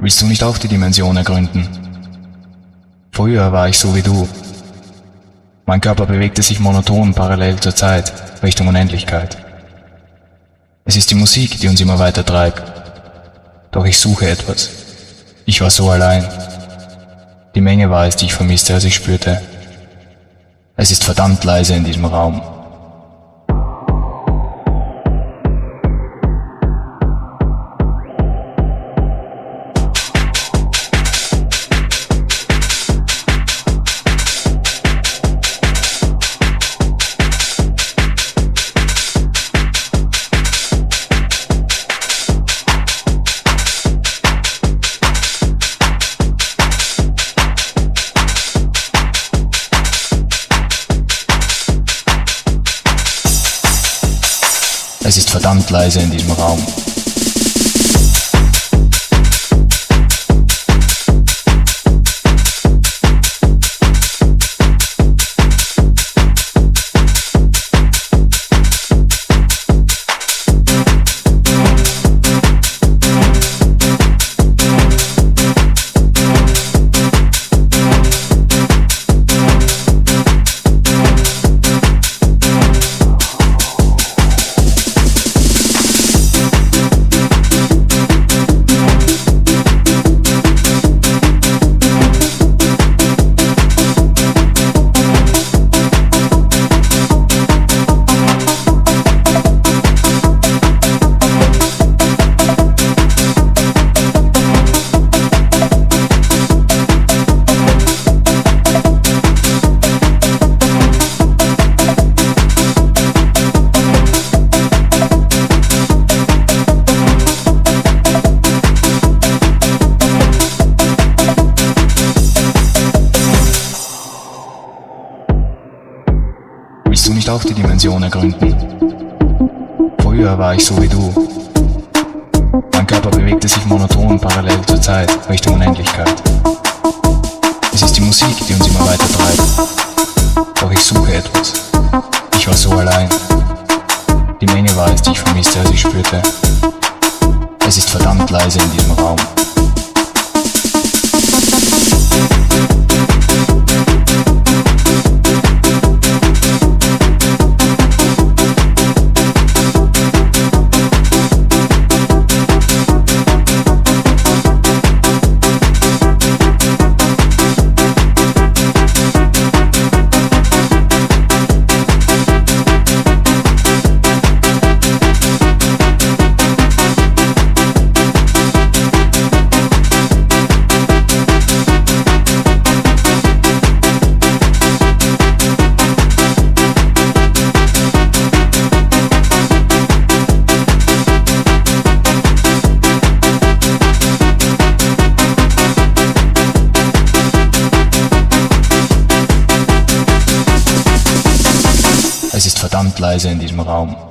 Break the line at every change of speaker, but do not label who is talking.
Willst du nicht auch die Dimension ergründen? Früher war ich so wie du. Mein Körper bewegte sich monoton parallel zur Zeit, Richtung Unendlichkeit. Es ist die Musik, die uns immer weiter treibt. Doch ich suche etwas. Ich war so allein. Die Menge war es, die ich vermisste, als ich spürte. Es ist verdammt leise in diesem Raum. Es ist verdammt leise in diesem Raum. Willst du nicht auch die Dimension ergründen? Früher war ich so wie du. Mein Körper bewegte sich monoton parallel zur Zeit, Richtung Unendlichkeit. Es ist die Musik, die uns immer weiter treibt. Doch ich suche etwas. Ich war so allein. Die Menge war es, die ich vermisste, als ich spürte. Es ist verdammt leise in diesem Raum. Verdammt leise in diesem Raum.